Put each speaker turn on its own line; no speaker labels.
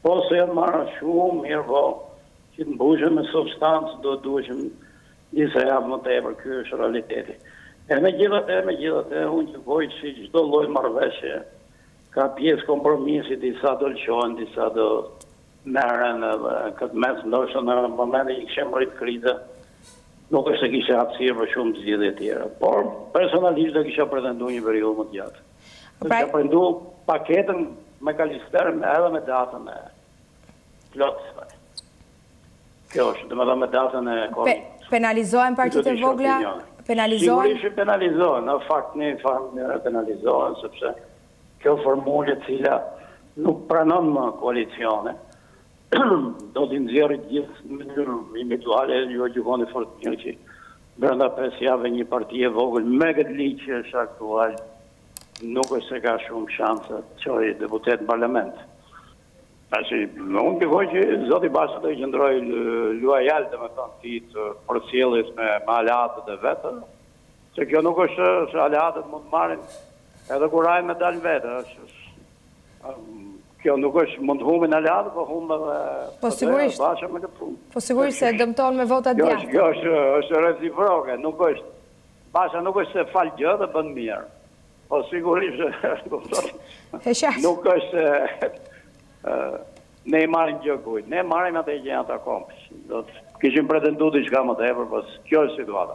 Po, se janë marrë shumë, mirëpo, që të mbushen me substancë, do të duheshin disa javë më tepër, ky është realiteti. E megjithatë, megjithatë, unë gjykoj që si çdo lloj marrëveshje, ka pjesë kompromisi, disa do lëshohen, disa do merren, dhe këtë mes ndoshta në momentin që kishte mbërritur kriza, nuk është se kishte hapësirë për shumë zgjidhje të tjera. Por, personalisht do kisha pretendu një periudhë më të gjatë. Pra...
Pra...
Po ndu paketën me ka listë edhe me datën e plot. Kjo është, domethënë me datën e korë.
Penalizohen partitë e vogla? Penalizohen?
Sigurisht që penalizohen, në fakt një farë mënyre penalizohen, sepse kjo formulë e cila nuk pranon më koalicione, do t'i nxjerrë të gjithë në mënyrë individuale, ju e gjykoni fort mirë që brenda 5 javëve një parti e vogël me këtë ligj që është aktual nuk është se ka shumë shanse të çojë deputet në parlament. Tashi, unë gjykoj që zoti Basha do i qëndrojë lojal domethënë të të përsjelljes me, me aleatët e vet, se kjo nuk është se aleatët mund të marrin Edhe kur ai me dalë vetëm, kjo nuk është mund të humbin aleatë, po humb edhe
po sigurisht
Basha me këtë punë.
Po sigurisht se dëmtohen votat e djathta.
Kjo është kjo është është reciproke, nuk është Basha nuk është se fal gjë dhe bën mirë. Po sigurisht nuk është se ne i marrim gjë kujt. Ne marrim ato që janë te kompromisi. Do të kishim pretenduar diçka më tepër, po kjo është situata.